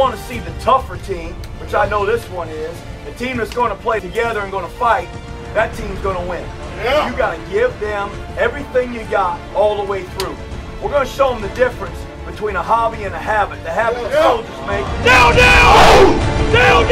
Want to see the tougher team, which I know this one is, the team that's going to play together and going to fight, that team's going to win. Yeah. You got to give them everything you got all the way through. We're going to show them the difference between a hobby and a habit. The habit the soldiers make. Down, down! Down, down!